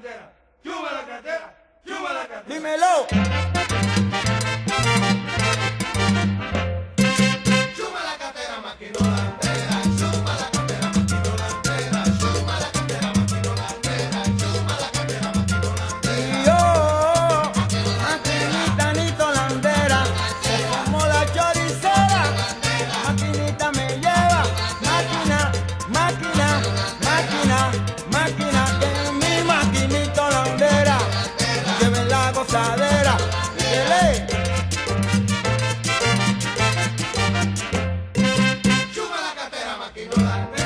cartera, chupa la cartera, chupa la cartera. Dímelo. Chupa la cartera, más entera. Bye.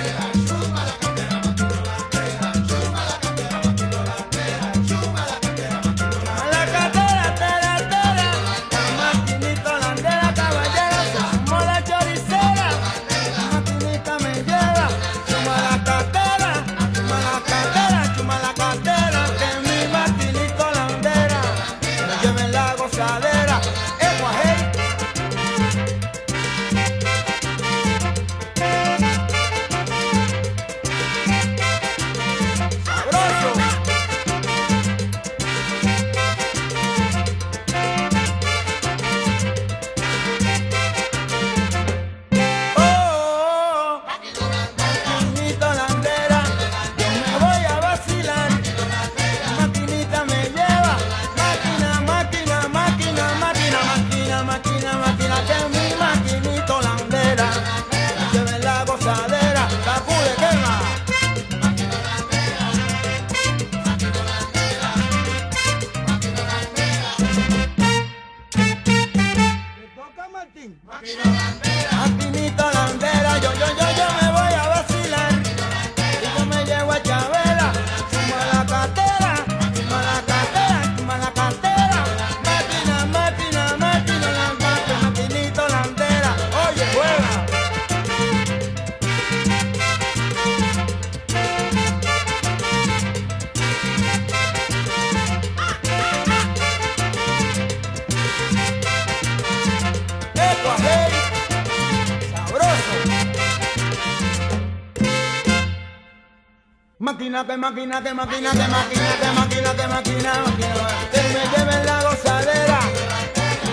Maquínate, maquínate, maquínate, maquínate, maquínate, maquínate, maquínate. Que me lleven la gozadera,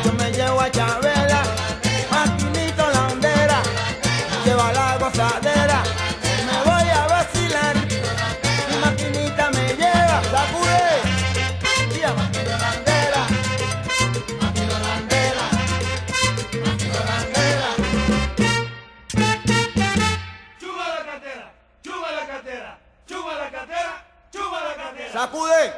yo me llevo a Chávez. ¡Sacude!